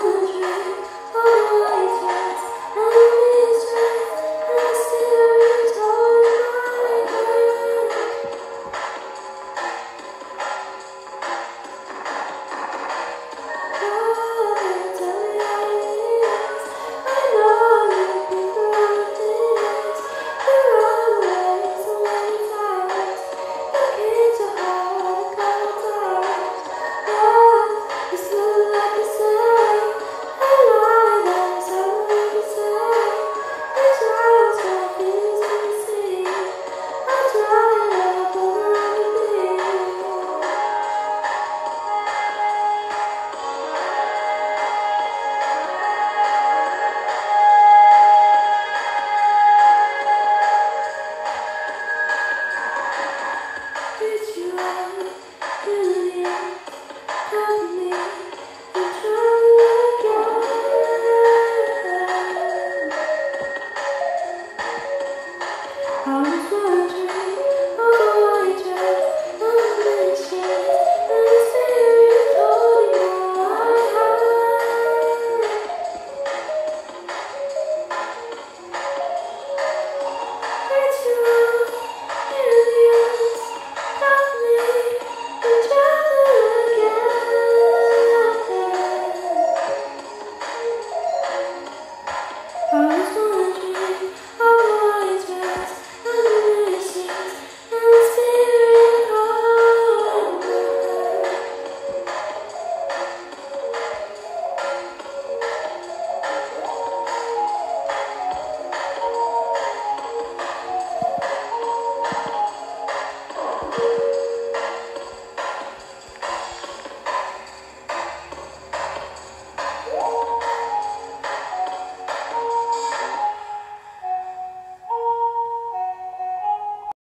hundred, always right, and Oh.